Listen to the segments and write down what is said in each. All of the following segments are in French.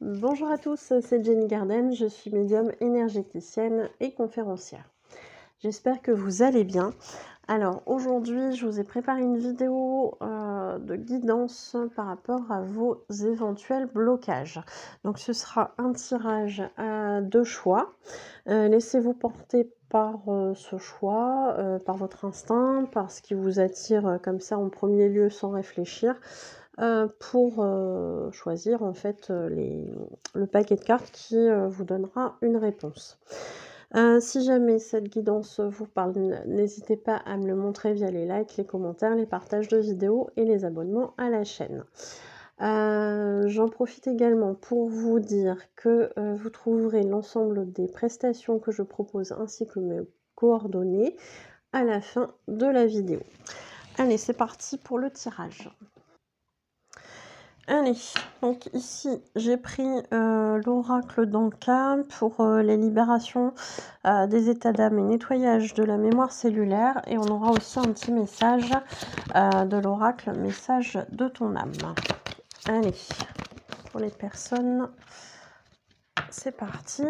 Bonjour à tous, c'est Jenny Garden, je suis médium énergéticienne et conférencière. J'espère que vous allez bien. Alors aujourd'hui, je vous ai préparé une vidéo euh, de guidance par rapport à vos éventuels blocages. Donc ce sera un tirage à deux choix. Euh, laissez-vous porter par euh, ce choix, par votre instinct, par ce qui vous attire comme ça en premier lieu sans réfléchir. Euh, pour euh, choisir en fait euh, le paquet de cartes qui vous donnera une réponse. si jamais cette guidance vous parle, n'hésitez pas à me le montrer via les likes, les commentaires, les partages de vidéos et les abonnements à la chaîne. J'en profite également pour vous dire que vous trouverez l'ensemble des prestations que je propose ainsi que mes coordonnées à la fin de la vidéo. Allez, c'est parti pour le tirage. Allez, donc ici j'ai pris euh, l'oracle d'Anka pour euh, les libérations euh, des états d'âme et nettoyage de la mémoire cellulaire. Et on aura aussi un petit message de l'oracle, message de ton âme. Allez, pour les personnes, c'est parti.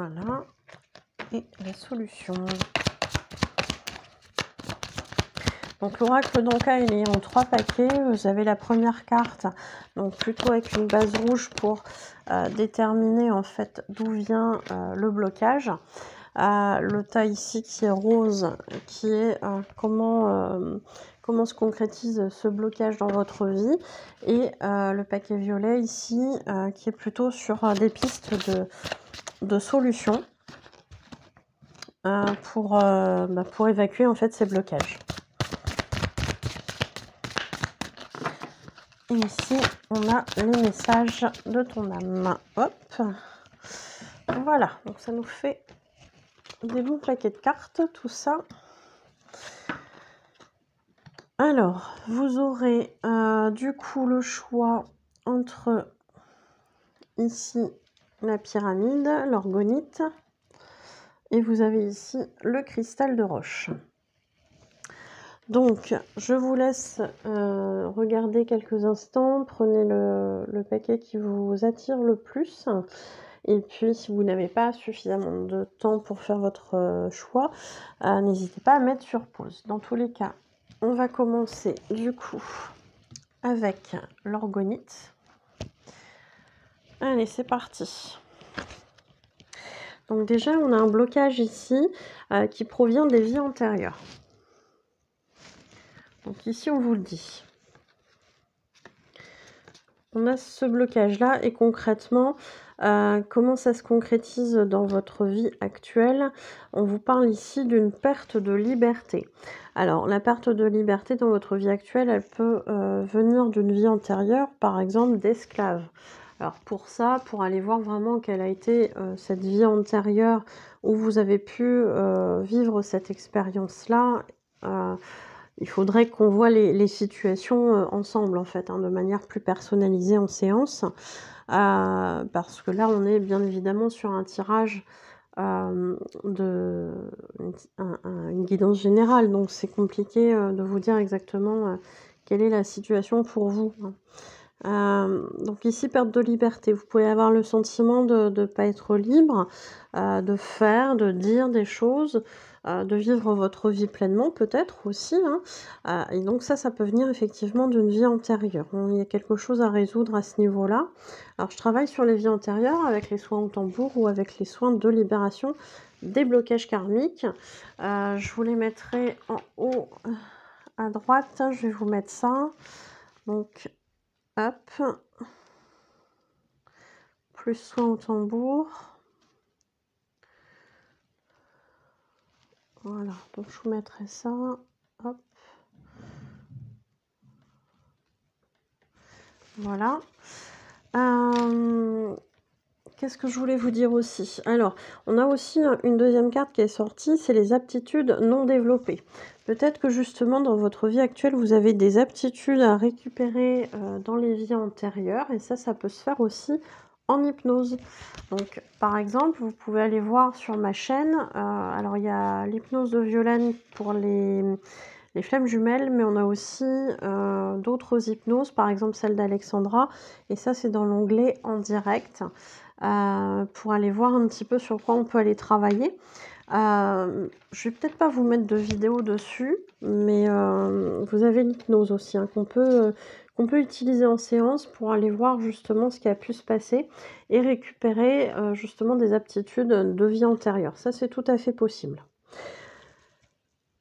Voilà. Et la solution. Donc l'oracle d'Anka, il est en trois paquets. Vous avez la première carte, donc plutôt avec une base rouge pour euh, déterminer en fait d'où vient euh, le blocage. Euh, le tas ici qui est rose, qui est comment, comment se concrétise ce blocage dans votre vie. Et le paquet violet ici, qui est plutôt sur des pistes de, de solutions euh, pour, euh, bah, pour évacuer en fait ces blocages. Et ici, on a les messages de ton âme. Hop. Voilà, donc ça nous fait des bons paquets de cartes, tout ça. Alors, vous aurez euh, du coup le choix entre ici la pyramide, l'orgonite. Et vous avez ici le cristal de roche. Donc, je vous laisse euh, regarder quelques instants. Prenez le, paquet qui vous attire le plus. Et puis, si vous n'avez pas suffisamment de temps pour faire votre euh, choix, euh, n'hésitez pas à mettre sur pause. Dans tous les cas, on va commencer du coup avec l'orgonite. Allez, c'est parti. Donc déjà, on a un blocage ici euh, qui provient des vies antérieures. Donc ici, on vous le dit. On a ce blocage-là et concrètement, euh, comment ça se concrétise dans votre vie actuelle? On vous parle ici d'une perte de liberté. Alors, la perte de liberté dans votre vie actuelle, elle peut euh, venir d'une vie antérieure, par exemple d'esclave. Alors pour ça, pour aller voir vraiment quelle a été euh, cette vie antérieure où vous avez pu euh, vivre cette expérience-là, euh, il faudrait qu'on voit les, situations ensemble en fait, hein, de manière plus personnalisée en séance. parce que là, on est bien évidemment sur un tirage de une guidance générale, donc c'est compliqué de vous dire exactement quelle est la situation pour vous. Euh, donc ici, perte de liberté. Vous pouvez avoir le sentiment de ne pas être libre, euh, de faire, de dire des choses, euh, de vivre votre vie pleinement peut-être aussi. Hein. et donc ça, ça peut venir effectivement d'une vie antérieure. Il y a quelque chose à résoudre à ce niveau-là. Alors je travaille sur les vies antérieures avec les soins au tambour ou avec les soins de libération des blocages karmiques. je vous les mettrai en haut à droite. Je vais vous mettre ça. Donc plus soin au tambour. Voilà, donc je vous mettrai ça. Hop. Voilà. Euh, qu'est-ce que je voulais vous dire aussi? Alors, on a aussi une deuxième carte qui est sortie, c'est les aptitudes non développées. Peut-être que justement dans votre vie actuelle, vous avez des aptitudes à récupérer euh, dans les vies antérieures et ça, ça peut se faire aussi en hypnose. Donc, par exemple, vous pouvez aller voir sur ma chaîne. Euh, alors, il y a l'hypnose de Violaine pour les, les flammes jumelles, mais on a aussi euh, d'autres hypnoses, par exemple celle d'Alexandra. Et ça, c'est dans l'onglet en direct pour aller voir un petit peu sur quoi on peut aller travailler. Euh, je vais peut-être pas vous mettre de vidéo dessus, mais euh, vous avez l'hypnose aussi hein, qu'on peut, euh, qu'on peut utiliser en séance pour aller voir justement ce qui a pu se passer et récupérer justement des aptitudes de vie antérieure. Ça, c'est tout à fait possible.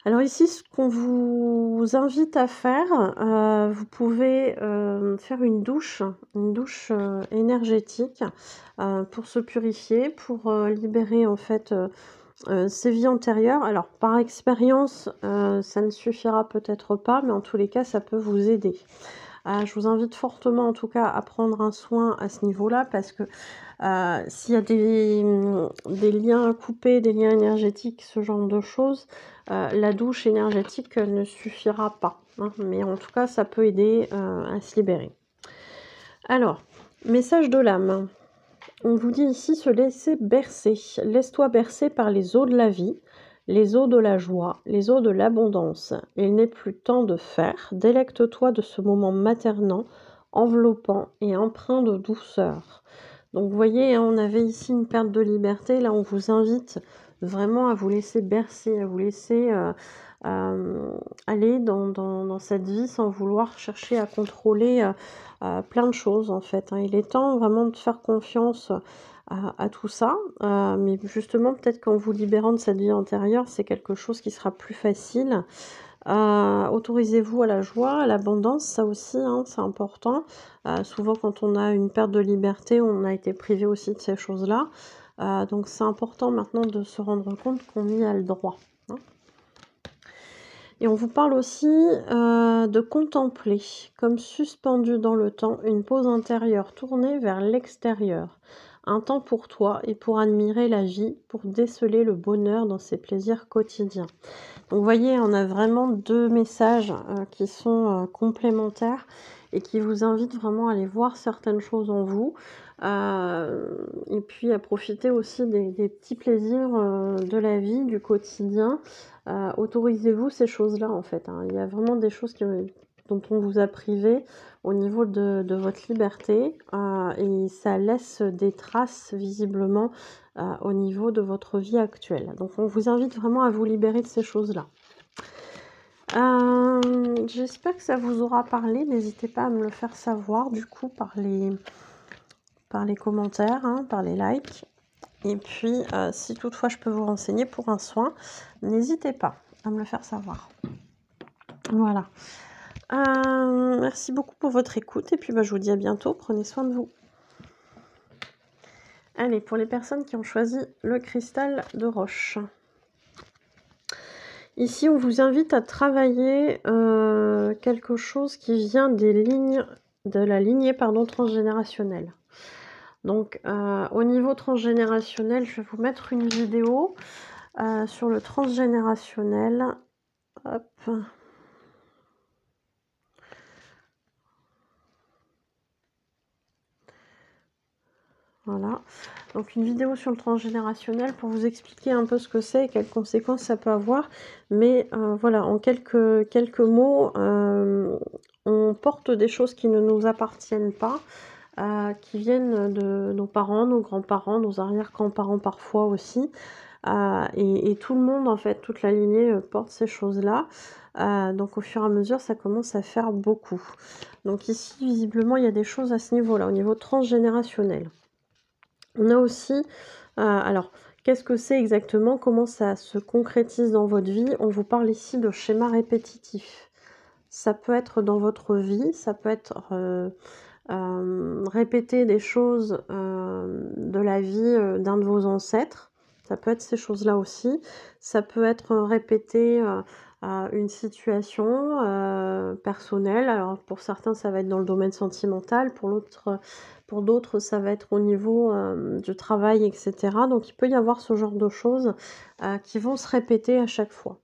Alors ici, ce qu'on vous invite à faire, vous pouvez faire une douche, une douche énergétique pour se purifier, pour libérer en fait euh, ces vies antérieures, alors par expérience, euh, ça ne suffira peut-être pas, mais en tous les cas, ça peut vous aider. Euh, je vous invite fortement en tout cas à prendre un soin à ce niveau-là parce que s'il y a des, des, liens coupés, des liens énergétiques, ce genre de choses, la douche énergétique ne suffira pas. Hein. mais en tout cas, ça peut aider à se libérer. Alors, message de l'âme. On vous dit ici se laisser bercer. Laisse-toi bercer par les eaux de la vie, les eaux de la joie, les eaux de l'abondance. Il n'est plus temps de faire. Délecte-toi de ce moment maternant, enveloppant et empreint de douceur. Donc vous voyez, hein, on avait ici une perte de liberté. Là, on vous invite vraiment à vous laisser bercer, à vous laisser euh, euh, aller dans, cette vie sans vouloir chercher à contrôler euh, plein de choses en fait. Hein. Il est temps vraiment de faire confiance à, tout ça, mais justement peut-être qu'en vous libérant de cette vie antérieure, c'est quelque chose qui sera plus facile. Autorisez-vous à la joie, à l'abondance, ça aussi, hein, c'est important. souvent, quand on a une perte de liberté, on a été privé aussi de ces choses-là. donc, c'est important maintenant de se rendre compte qu'on y a le droit. Et on vous parle aussi euh, de contempler, comme suspendu dans le temps, une pause intérieure tournée vers l'extérieur. Un temps pour toi et pour admirer la vie, pour déceler le bonheur dans ses plaisirs quotidiens. Donc voyez, on a vraiment deux messages euh, qui sont euh, complémentaires et qui vous invitent vraiment à aller voir certaines choses en vous. et puis à profiter aussi des, petits plaisirs de la vie, du quotidien, euh, autorisez-vous ces choses-là en fait. Hein. Il y a vraiment des choses dont on vous a privé au niveau de, votre liberté euh, et ça laisse des traces visiblement euh, au niveau de votre vie actuelle. Donc on vous invite vraiment à vous libérer de ces choses-là. J'espère que ça vous aura parlé. N'hésitez pas à me le faire savoir du coup par les, par les commentaires, hein, par les likes. Et puis, euh, si toutefois je peux vous renseigner pour un soin, n'hésitez pas à me le faire savoir. Voilà. Euh, merci beaucoup pour votre écoute. Et puis, bah, je vous dis à bientôt. Prenez soin de vous. Allez, pour les personnes qui ont choisi le cristal de roche. Ici, on vous invite à travailler euh, quelque chose qui vient des lignes, de la lignée pardon, transgénérationnelle. Donc euh, au niveau transgénérationnel, je vais vous mettre une vidéo sur le transgénérationnel. Voilà. Donc une vidéo sur le transgénérationnel pour vous expliquer un peu ce que c'est et quelles conséquences ça peut avoir. Mais euh, voilà, en quelques, quelques mots, on porte des choses qui ne nous appartiennent pas qui viennent de nos parents, nos grands-parents, nos arrière-grands-parents parfois aussi. Euh, et, tout le monde, en fait, toute la lignée euh, porte ces choses-là. Euh, donc au fur et à mesure, ça commence à faire beaucoup. Donc ici, visiblement, il y a des choses à ce niveau-là, au niveau transgénérationnel. On a aussi, alors, qu'est-ce que c'est exactement? Comment ça se concrétise dans votre vie? On vous parle ici de schéma répétitif. Ça peut être dans votre vie, ça peut être euh, répéter des choses euh, de la vie euh, d'un de vos ancêtres. Ça peut être ces choses-là aussi. Ça peut être répéter une situation personnelle. Alors pour certains, ça va être dans le domaine sentimental, pour l'autre, pour d'autres, ça va être au niveau du travail, etc. Donc il peut y avoir ce genre de choses qui vont se répéter à chaque fois.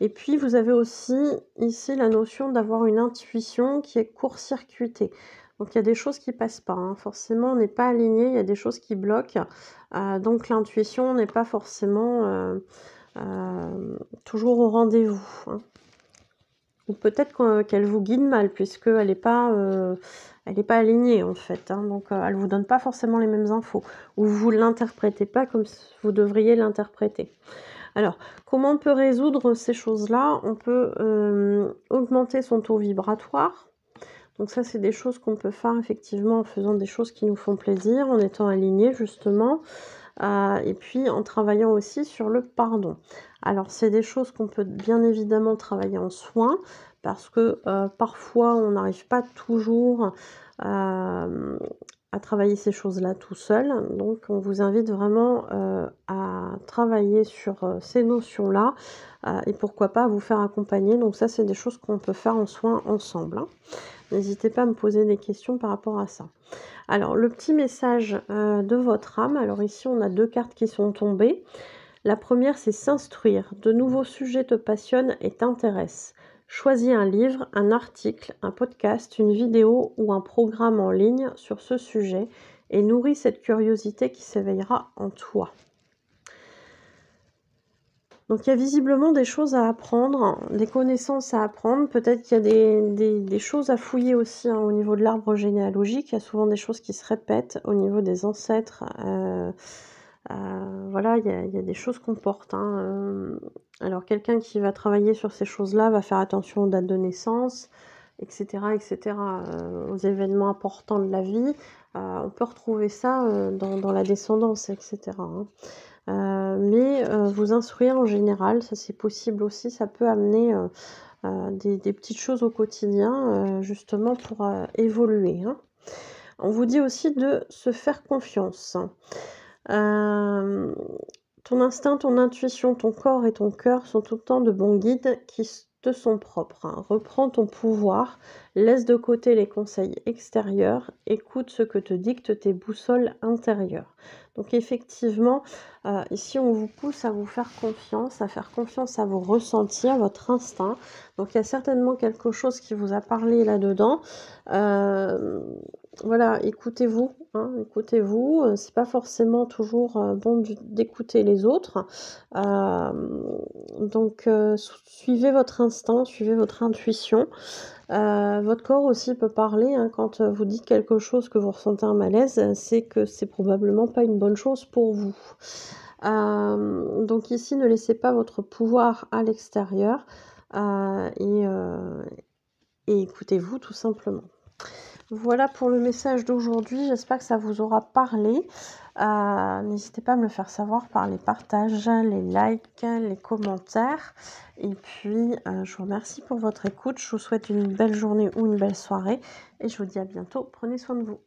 Et puis vous avez aussi ici la notion d'avoir une intuition qui est court-circuitée. Donc il y a des choses qui passent pas. Hein. Forcément, on n'est pas aligné, il y a des choses qui bloquent. Euh, donc l'intuition n'est pas forcément euh, euh, toujours au rendez-vous. Hein. Ou peut-être qu'elle vous guide mal, puisqu'elle n'est pas, elle pas alignée en fait. Hein. Donc elle ne vous donne pas forcément les mêmes infos. Ou vous ne l'interprétez pas comme vous devriez l'interpréter. Alors, comment on peut résoudre ces choses-là? On peut augmenter son taux vibratoire donc ça, c'est des choses qu'on peut faire effectivement en faisant des choses qui nous font plaisir, en étant alignés justement, euh, et puis en travaillant aussi sur le pardon. Alors c'est des choses qu'on peut bien évidemment travailler en soin, parce que euh, parfois on n'arrive pas toujours euh, à travailler ces choses-là tout seul. Donc on vous invite vraiment à travailler sur ces notions-là et pourquoi pas vous faire accompagner. Donc ça c'est des choses qu'on peut faire en soin ensemble. Hein. N'hésitez pas à me poser des questions par rapport à ça. Alors, le petit message euh, de votre âme. Alors ici, on a deux cartes qui sont tombées. La première, c'est s'instruire. De nouveaux sujets te passionnent et t'intéressent. Choisis un livre, un article, un podcast, une vidéo ou un programme en ligne sur ce sujet et nourris cette curiosité qui s'éveillera en toi. Donc il y a visiblement des choses à apprendre, des connaissances à apprendre. Peut-être qu'il y a des, choses à fouiller aussi hein, au niveau de l'arbre généalogique. Il y a souvent des choses qui se répètent au niveau des ancêtres. Euh, euh, voilà, il y, a, des choses qu'on porte. Hein. Euh, alors quelqu'un qui va travailler sur ces choses-là va faire attention aux dates de naissance, etc., etc., aux événements importants de la vie. on peut retrouver ça dans, la descendance, etc. mais euh, vous instruire en général, ça c'est possible aussi, ça peut amener euh, des, petites choses au quotidien justement pour évoluer. Hein. On vous dit aussi de se faire confiance. ton instinct, ton intuition, ton corps et ton cœur sont autant de bons guides qui te sont propres. Hein. Reprends ton pouvoir, laisse de côté les conseils extérieurs, écoute ce que te dictent tes boussoles intérieures. Donc effectivement, euh, ici on vous pousse à vous faire confiance, à faire confiance à vos ressentis, à votre instinct. Donc il y a certainement quelque chose qui vous a parlé là-dedans. Euh, voilà, écoutez-vous, hein, écoutez-vous. Euh, c'est pas forcément toujours bon d'écouter les autres. donc suivez votre instinct, suivez votre intuition. Euh, votre corps aussi peut parler hein, quand vous dites quelque chose que vous ressentez un malaise, c'est que c'est probablement pas une bonne chose pour vous. Euh, donc ici, ne laissez pas votre pouvoir à l'extérieur euh, et écoutez-vous tout simplement. Voilà pour le message d'aujourd'hui. J'espère que ça vous aura parlé. Euh, n'hésitez pas à me le faire savoir par les partages, les likes, les commentaires. Et puis, euh, je vous remercie pour votre écoute. Je vous souhaite une belle journée ou une belle soirée. Et je vous dis à bientôt. Prenez soin de vous.